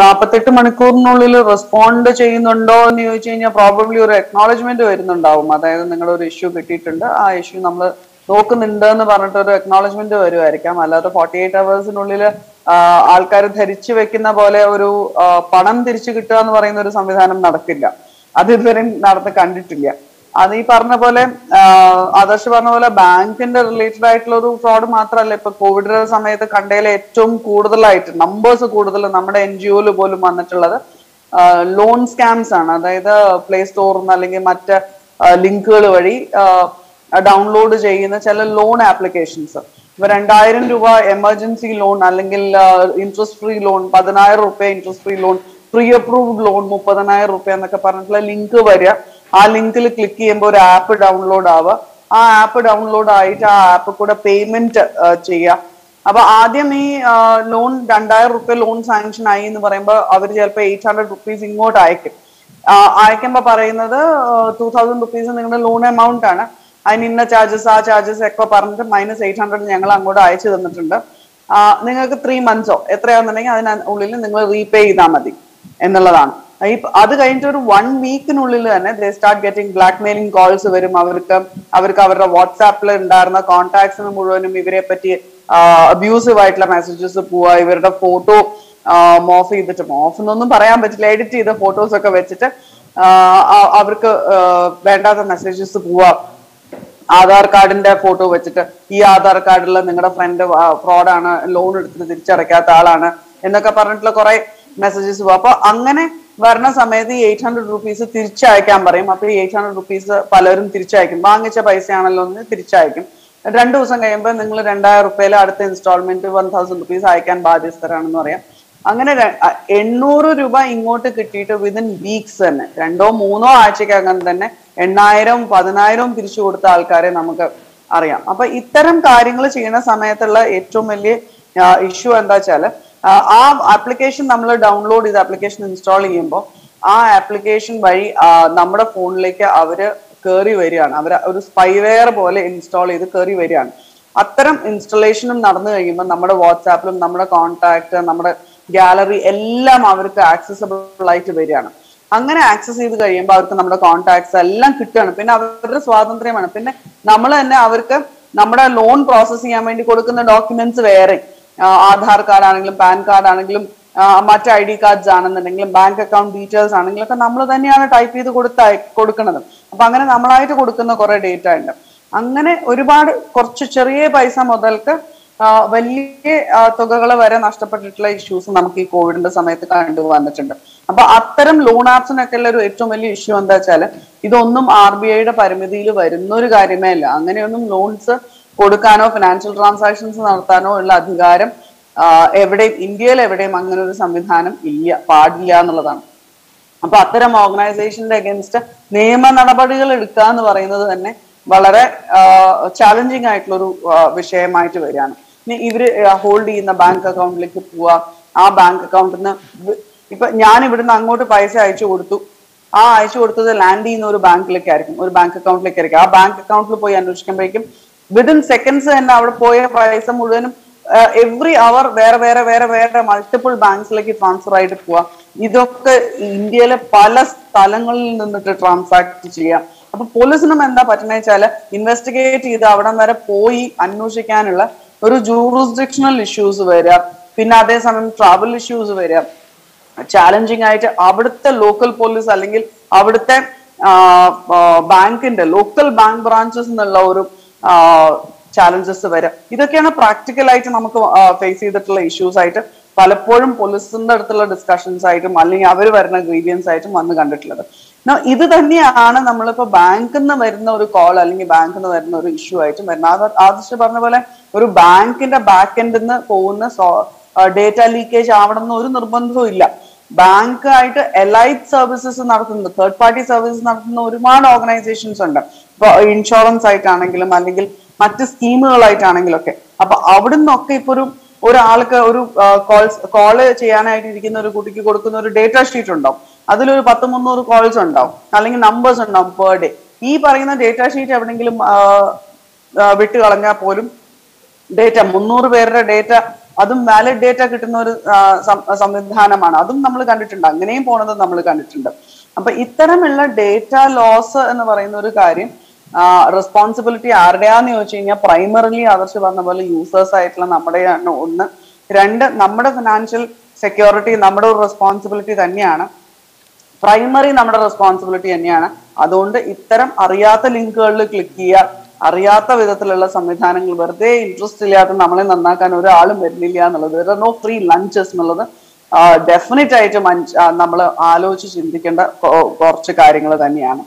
നാൽപ്പത്തെട്ട് മണിക്കൂറിനുള്ളിൽ റെസ്പോണ്ട് ചെയ്യുന്നുണ്ടോ എന്ന് ചോദിച്ചു കഴിഞ്ഞാൽ പ്രോബബ്ലി ഒരു അക്നോളജ്മെന്റ് വരുന്നുണ്ടാവും. അതായത് നിങ്ങളുടെ ഒരു ഇഷ്യൂ കിട്ടിയിട്ടുണ്ട്. ആ ഇഷ്യൂ നമ്മൾ നോക്കുന്നുണ്ട് എന്ന് പറഞ്ഞിട്ട് ഒരു എക്നോളജ്മെന്റ് വരുമായിരിക്കാം. അല്ലാതെ ഫോർട്ടി എയ്റ്റ് അവേഴ്സിനുള്ളിൽ ആൾക്കാർ ധരിച്ചു വെക്കുന്ന പോലെ ഒരു പണം തിരിച്ചു കിട്ടുക എന്ന് പറയുന്ന ഒരു സംവിധാനം നടക്കില്ല. അത് ഇതുവരെ നടന്ന് കണ്ടിട്ടില്ല. അത് ഈ പറഞ്ഞ പോലെ ആദർശ് പറഞ്ഞ പോലെ ബാങ്കിന്റെ റിലേറ്റഡ് ആയിട്ടുള്ള ഒരു ഫ്രോഡ് മാത്രമല്ല ഇപ്പൊ കോവിഡ് സമയത്ത് കണ്ടതിൽ ഏറ്റവും കൂടുതലായിട്ട് നമ്പേഴ്സ് കൂടുതൽ നമ്മുടെ എൻ ജി ഒയിൽ പോലും വന്നിട്ടുള്ളത് ലോൺ സ്കാംസ് ആണ്. അതായത് പ്ലേ സ്റ്റോറിൽ നിന്ന് അല്ലെങ്കിൽ മറ്റ് ലിങ്കുകൾ വഴി ഡൗൺലോഡ് ചെയ്യുന്ന ചില ലോൺ ആപ്ലിക്കേഷൻസ് ഇപ്പൊ രണ്ടായിരം രൂപ എമർജൻസി ലോൺ അല്ലെങ്കിൽ ഇൻട്രസ്റ്റ് ഫ്രീ ലോൺ പതിനായിരം റുപ്യ interest free loan pre approved loan മുപ്പതിനായിരം റുപ്യ എന്നൊക്കെ പറഞ്ഞിട്ടുള്ള ലിങ്ക് വരിക. ആ ലിങ്കിൽ ക്ലിക്ക് ചെയ്യുമ്പോൾ ഒരു ആപ്പ് ഡൗൺലോഡ് ആവുക. ആ ആപ്പ് ഡൗൺലോഡ് ആയിട്ട് ആ ആപ്പ് കൂടെ പേയ്മെന്റ് ചെയ്യുക. അപ്പൊ ആദ്യം ഈ ലോൺ രണ്ടായിരം റുപ്യ ലോൺ സാങ്ഷൻ ആയി എന്ന് പറയുമ്പോൾ അവർ ചിലപ്പോൾ എയ്റ്റ് ഹൺഡ്രഡ് റുപ്പീസ് ഇങ്ങോട്ട് അയക്കും. അയക്കുമ്പോൾ പറയുന്നത് ടൂ തൗസൻഡ് റുപ്പീസ് നിങ്ങളുടെ ലോൺ എമൗണ്ട് ആണ്. അതിന് ഇന്ന ചാർജസ് ആ ചാർജസ് ഒക്കെ പറഞ്ഞിട്ട് മൈനസ് എയ്റ്റ് ഹൺഡ്രഡ് ഞങ്ങൾ അങ്ങോട്ട് അയച്ചു തന്നിട്ടുണ്ട്. നിങ്ങൾക്ക് ത്രീ മന്ത്സോ എത്രയാണെന്നുണ്ടെങ്കിൽ അതിനുള്ളിൽ നിങ്ങൾ റീപേ ചെയ്താൽ മതി എന്നുള്ളതാണ്. അത് കഴിഞ്ഞിട്ട് ഒരു വൺ വീക്കിനുള്ളിൽ തന്നെ they start getting blackmailing calls വരും. അവർക്ക് അവർക്ക് അവരുടെ വാട്സാപ്പിൽ ഉണ്ടായിരുന്ന കോൺടാക്ട്സിന് മുഴുവനും ഇവരെ പറ്റി അബ്യൂസീവ് ആയിട്ടുള്ള മെസ്സേജസ് പോവുക ഇവരുടെ ഫോട്ടോ മോഫ് ചെയ്തിട്ട് മോഫ് എന്നൊന്നും പറയാൻ പറ്റില്ല. എഡിറ്റ് ചെയ്ത ഫോട്ടോസ് ഒക്കെ വെച്ചിട്ട് അവർക്ക് വേണ്ടാത്ത മെസ്സേജസ് പോവുക. ആധാർ കാർഡിന്റെ ഫോട്ടോ വെച്ചിട്ട് ഈ ആധാർ കാർഡിൽ നിങ്ങളുടെ ഫ്രണ്ട് ഫ്രോഡാണ് ലോൺ എടുത്തിട്ട് തിരിച്ചടയ്ക്കാത്ത ആളാണ് എന്നൊക്കെ പറഞ്ഞിട്ടുള്ള കുറെ മെസ്സേജസ് പോകും അപ്പൊ അങ്ങനെ വരുന്ന സമയത്ത് ഈ എയ്റ്റ് ഹൺഡ്രഡ് റുപ്പീസ് തിരിച്ചയക്കാൻ പറയും. അപ്പൊ ഈ എയ്റ്റ് ഹൺഡ്രഡ് റുപ്പീസ് പലരും തിരിച്ചയക്കും. വാങ്ങിച്ച പൈസയാണല്ലോ എന്ന് തിരിച്ചയക്കും. രണ്ടു ദിവസം കഴിയുമ്പോൾ നിങ്ങൾ രണ്ടായിരം റുപ്യയിൽ അടുത്ത ഇൻസ്റ്റാൾമെന്റ് വൺ തൗസൻഡ് റുപ്പീസ് അയക്കാൻ ബാധ്യസ്ഥരാണെന്ന് പറയാം. അങ്ങനെ എണ്ണൂറ് രൂപ ഇങ്ങോട്ട് കിട്ടിയിട്ട് വിതിൻ വീക്സ് തന്നെ രണ്ടോ മൂന്നോ ആഴ്ചക്കകം തന്നെ എണ്ണായിരവും പതിനായിരവും തിരിച്ചു കൊടുത്ത ആൾക്കാരെ നമുക്ക് അറിയാം. അപ്പൊ ഇത്തരം കാര്യങ്ങൾ ചെയ്യുന്ന സമയത്തുള്ള ഏറ്റവും വലിയ ഇഷ്യൂ എന്താ വെച്ചാൽ ആ, ആപ്ലിക്കേഷൻ നമ്മൾ ഡൗൺലോഡ് ചെയ്ത് ആപ്ലിക്കേഷൻ ഇൻസ്റ്റാൾ ചെയ്യുമ്പോൾ ആ ആപ്ലിക്കേഷൻ വഴി നമ്മുടെ ഫോണിലേക്ക് അവർ കയറി വരികയാണ്. അവർ ഒരു സ്പൈവെയർ പോലെ ഇൻസ്റ്റാൾ ചെയ്ത് കയറി വരികയാണ്. അത്തരം ഇൻസ്റ്റലേഷനും നടന്നു കഴിയുമ്പോൾ നമ്മുടെ വാട്സാപ്പിലും നമ്മുടെ കോൺടാക്ട് നമ്മുടെ ഗാലറി എല്ലാം അവർക്ക് ആക്സസബിൾ ആയിട്ട് വരികയാണ്. അങ്ങനെ ആക്സസ് ചെയ്ത് കഴിയുമ്പോൾ അവർക്ക് നമ്മുടെ കോൺടാക്ട്സ് എല്ലാം കിട്ടുകയാണ്. പിന്നെ അവരുടെ സ്വാതന്ത്ര്യമാണ്. പിന്നെ നമ്മൾ തന്നെ അവർക്ക് നമ്മുടെ ലോൺ പ്രോസസ് ചെയ്യാൻ വേണ്ടി കൊടുക്കുന്ന ഡോക്യുമെന്റ്സ് വേറെ ആധാർ കാർഡ് ആണെങ്കിലും പാൻ കാർഡ് ആണെങ്കിലും മറ്റ് ഐ ഡി കാർഡ്സ് ആണെന്നുണ്ടെങ്കിലും ബാങ്ക് അക്കൗണ്ട് ഡീറ്റെയിൽസ് ആണെങ്കിലും ഒക്കെ നമ്മൾ തന്നെയാണ് ടൈപ്പ് ചെയ്ത് കൊടുത്ത കൊടുക്കുന്നത് അപ്പൊ അങ്ങനെ നമ്മളായിട്ട് കൊടുക്കുന്ന കുറെ ഡേറ്റ ഉണ്ട്. അങ്ങനെ ഒരുപാട് കുറച്ച് ചെറിയ പൈസ മുതൽക്ക് വലിയ തുകകൾ വരെ നഷ്ടപ്പെട്ടിട്ടുള്ള ഇഷ്യൂസ് നമുക്ക് ഈ കോവിഡിന്റെ സമയത്ത് കണ്ടു വന്നിട്ടുണ്ട്. അപ്പൊ അത്തരം ലോൺ ആപ്സിനൊക്കെ ഉള്ള ഒരു ഏറ്റവും വലിയ ഇഷ്യൂ എന്താ വെച്ചാൽ ഇതൊന്നും ആർ ബി ഐയുടെ പരിമിതിയിൽ വരുന്ന ഒരു കാര്യമേ അല്ല. അങ്ങനെയൊന്നും ലോൺസ് കൊടുക്കാനോ ഫിനാൻഷ്യൽ ട്രാൻസാക്ഷൻസ് നടത്താനോ ഉള്ള അധികാരം എവിടെയും ഇന്ത്യയിൽ എവിടെയും അങ്ങനെ ഒരു സംവിധാനം ഇല്ല പാടില്ല എന്നുള്ളതാണ്. അപ്പൊ അത്തരം ഓർഗനൈസേഷന്റെ അഗേൻസ്റ്റ് നിയമ നടപടികൾ എടുക്കുക എന്ന് പറയുന്നത് തന്നെ വളരെ ചാലഞ്ചിങ് ആയിട്ടുള്ള ഒരു വിഷയമായിട്ട് വരികയാണ്. ഇനി ഇവർ ഹോൾഡ് ചെയ്യുന്ന ബാങ്ക് അക്കൗണ്ടിലേക്ക് പോവുക. ആ ബാങ്ക് അക്കൗണ്ടിൽ നിന്ന് ഇപ്പൊ ഞാൻ ഇവിടുന്ന് അങ്ങോട്ട് പൈസ അയച്ചു കൊടുത്തു. ആ അയച്ചു കൊടുത്തത് ലാൻഡ് ചെയ്യുന്ന ഒരു ബാങ്കിലേക്കായിരിക്കും ഒരു ബാങ്ക് അക്കൗണ്ടിലേക്കായിരിക്കും ആ ബാങ്ക് അക്കൗണ്ടിൽ പോയി അന്വേഷിക്കുമ്പോഴേക്കും വിതിൻ സെക്കൻഡ്സ് തന്നെ അവിടെ പോയ പൈസ മുഴുവനും എവറി അവർ വേറെ വേറെ വേറെ വേറെ മൾട്ടിപ്പിൾ ബാങ്ക്സിലേക്ക് ട്രാൻസ്ഫർ ആയിട്ട് പോവാം. ഇതൊക്കെ ഇന്ത്യയിലെ പല സ്ഥലങ്ങളിൽ നിന്നിട്ട് ട്രാൻസാക്ട് ചെയ്യാം. അപ്പൊ പോലീസിനും എന്താ പറ്റുന്ന വെച്ചാൽ ഇൻവെസ്റ്റിഗേറ്റ് ചെയ്ത് അവിടം വരെ പോയി അന്വേഷിക്കാനുള്ള ഒരു ജൂറിസ്ഡിക്ഷണൽ ഇഷ്യൂസ് വരിക പിന്നെ അതേസമയം ട്രാവൽ ഇഷ്യൂസ് വരിക ചാലഞ്ചിങ് ആയിട്ട് അവിടുത്തെ ലോക്കൽ പോലീസ് അല്ലെങ്കിൽ അവിടുത്തെ ബാങ്കിന്റെ ലോക്കൽ ബാങ്ക് ബ്രാഞ്ചസ് എന്നുള്ള ഒരു ചാലഞ്ചസ് വരാം. ഇതൊക്കെയാണ് പ്രാക്ടിക്കലായിട്ട് നമുക്ക് ഫേസ് ചെയ്തിട്ടുള്ള ഇഷ്യൂസ് ആയിട്ട് പലപ്പോഴും പോലീസിന്റെ അടുത്തുള്ള ഡിസ്കഷൻസ് ആയിട്ടും അല്ലെങ്കിൽ അവർ വരുന്ന ഗ്രീവിയൻസ് ആയിട്ടും വന്ന് കണ്ടിട്ടുള്ളത്. ഇത് തന്നെയാണ് നമ്മളിപ്പോ ബാങ്കിൽ നിന്ന് വരുന്ന ഒരു കോൾ അല്ലെങ്കിൽ ബാങ്കിൽ നിന്ന് വരുന്ന ഒരു ഇഷ്യൂ ആയിട്ടും വരുന്നത്. ആദർശ് പറഞ്ഞ പോലെ ഒരു ബാങ്കിന്റെ ബാക്ക് എൻഡിൽ നിന്ന് പോകുന്ന ഡേറ്റ ലീക്കേജ് ആവണം എന്ന് ഒരു നിർബന്ധവും ഇല്ല. ബാങ്ക് ആയിട്ട് എലൈറ്റ് സർവീസസ് നടത്തുന്നത് തേർഡ് പാർട്ടി സർവീസസ് നടത്തുന്ന ഒരുപാട് ഓർഗനൈസേഷൻസ് ഉണ്ട്. ഇപ്പൊ ഇൻഷുറൻസ് ആയിട്ടാണെങ്കിലും അല്ലെങ്കിൽ മറ്റ് സ്കീമുകളായിട്ടാണെങ്കിലും ഒക്കെ അപ്പൊ അവിടെ നിന്നൊക്കെ ഇപ്പൊ ഒരു ഒരാൾക്ക് ഒരു കോൾസ് കോൾ ചെയ്യാനായിട്ട് ഇരിക്കുന്ന ഒരു കുട്ടിക്ക് കൊടുക്കുന്ന ഒരു ഡേറ്റ ഷീറ്റ് ഉണ്ടാവും. അതിലൊരു പത്ത് മുന്നൂറ് കോൾസ് ഉണ്ടാവും. അല്ലെങ്കിൽ നമ്പേഴ്സ് ഉണ്ടാവും പെർ ഡേ ഈ പറയുന്ന ഡേറ്റ ഷീറ്റ് എവിടെയെങ്കിലും വിട്ട് കളഞ്ഞാൽ പോലും ഡേറ്റ മുന്നൂറ് പേരുടെ ഡേറ്റ അതും വാലിഡ് ഡേറ്റ കിട്ടുന്ന ഒരു സംവിധാനമാണ്. അതും നമ്മൾ കണ്ടിട്ടുണ്ട്. അങ്ങനെയും പോണത് നമ്മൾ കണ്ടിട്ടുണ്ട്. അപ്പൊ ഇത്തരമുള്ള ഡേറ്റ ലോസ് എന്ന് പറയുന്ന ഒരു കാര്യം റെസ്പോൺസിബിലിറ്റി ആരുടെയാന്ന് ചോദിച്ചു കഴിഞ്ഞാൽ പ്രൈമറിലി ആദർശ് പറഞ്ഞ പോലെ യൂസേഴ്സ് ആയിട്ടുള്ള നമ്മുടെയാണ് ഒന്ന്. രണ്ട് നമ്മുടെ ഫിനാൻഷ്യൽ സെക്യൂരിറ്റി നമ്മുടെ ഒരു റെസ്പോൺസിബിലിറ്റി തന്നെയാണ്. പ്രൈമറി നമ്മുടെ റെസ്പോൺസിബിലിറ്റി തന്നെയാണ്. അതുകൊണ്ട് ഇത്തരം അറിയാത്ത ലിങ്കുകളിൽ ക്ലിക്ക് ചെയ്യുക അറിയാത്ത വിധത്തിലുള്ള സംവിധാനങ്ങൾ വെറുതെ ഇൻട്രസ്റ്റ് ഇല്ലാത്ത നമ്മളെ നന്നാക്കാൻ ഒരാളും വരുന്നില്ല എന്നുള്ളത്. വേറെ നോ ഫ്രീ ലഞ്ചസ് എന്നുള്ളത് ഡെഫിനറ്റ് ആയിട്ട് നമ്മൾ ആലോചിച്ച് ചിന്തിക്കേണ്ട കുറച്ച് കാര്യങ്ങൾ തന്നെയാണ്.